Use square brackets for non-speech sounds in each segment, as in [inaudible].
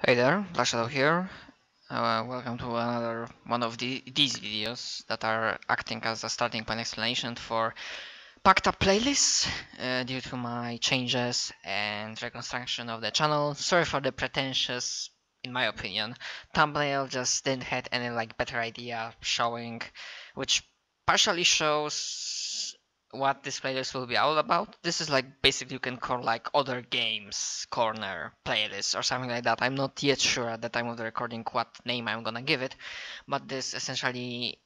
Hey there, Black Shadow here. Uh, welcome to another one of the, these videos that are acting as a starting point explanation for packed up playlists uh, due to my changes and reconstruction of the channel. Sorry for the pretentious, in my opinion, thumbnail. Just didn't had any like better idea showing, which partially shows what this playlist will be all about. This is like basically you can call like other games corner playlist or something like that. I'm not yet sure at the time of the recording what name I'm gonna give it, but this essentially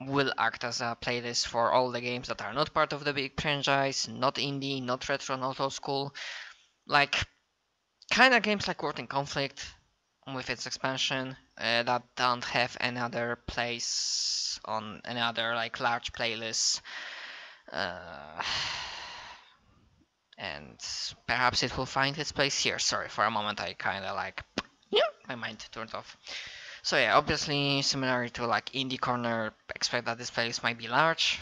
will act as a playlist for all the games that are not part of the big franchise, not indie, not retro, not old school, like kind of games like World in Conflict with its expansion uh, that don't have any other place on any other like large playlists uh, [sighs] and perhaps it will find its place here. Sorry, for a moment I kind of like, [clears throat] yeah, my mind turned off. So yeah, obviously similar to like Indie Corner, expect that this playlist might be large.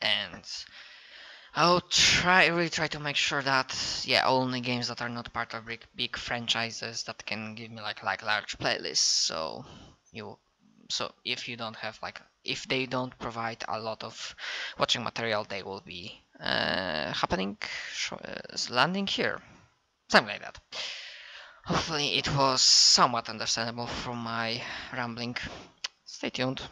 And I'll try, really try to make sure that, yeah, only games that are not part of big, big franchises that can give me like like large playlists. So you so if you don't have like if they don't provide a lot of watching material they will be uh, happening uh, landing here. Something like that. Hopefully it was somewhat understandable from my rambling. Stay tuned